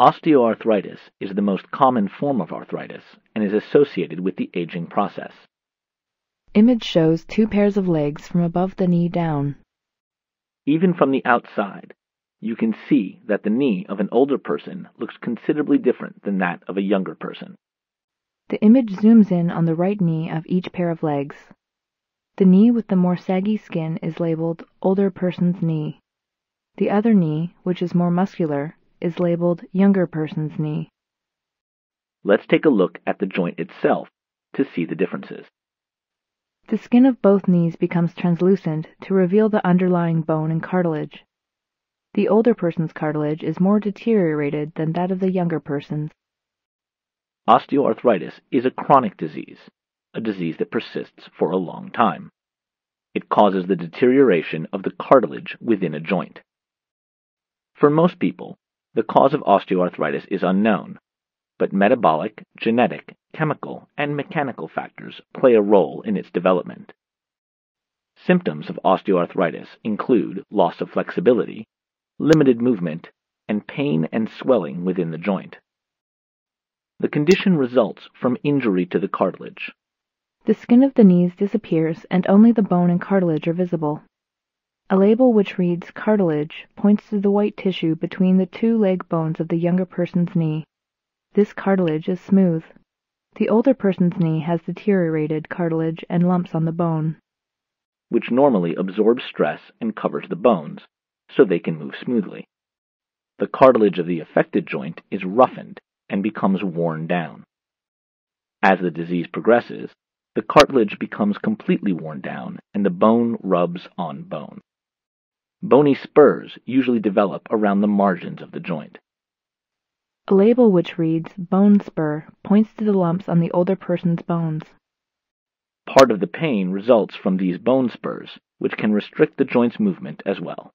Osteoarthritis is the most common form of arthritis and is associated with the aging process. Image shows two pairs of legs from above the knee down. Even from the outside, you can see that the knee of an older person looks considerably different than that of a younger person. The image zooms in on the right knee of each pair of legs. The knee with the more saggy skin is labeled older person's knee. The other knee, which is more muscular, is labeled younger person's knee. Let's take a look at the joint itself to see the differences. The skin of both knees becomes translucent to reveal the underlying bone and cartilage. The older person's cartilage is more deteriorated than that of the younger person's. Osteoarthritis is a chronic disease, a disease that persists for a long time. It causes the deterioration of the cartilage within a joint. For most people, the cause of osteoarthritis is unknown, but metabolic, genetic, chemical, and mechanical factors play a role in its development. Symptoms of osteoarthritis include loss of flexibility, limited movement, and pain and swelling within the joint. The condition results from injury to the cartilage. The skin of the knees disappears and only the bone and cartilage are visible. A label which reads cartilage points to the white tissue between the two leg bones of the younger person's knee. This cartilage is smooth. The older person's knee has deteriorated cartilage and lumps on the bone. which normally absorbs stress and covers the bones so they can move smoothly. The cartilage of the affected joint is roughened and becomes worn down. As the disease progresses, the cartilage becomes completely worn down and the bone rubs on bone. Bony spurs usually develop around the margins of the joint. A label which reads bone spur points to the lumps on the older person's bones. Part of the pain results from these bone spurs, which can restrict the joint's movement as well.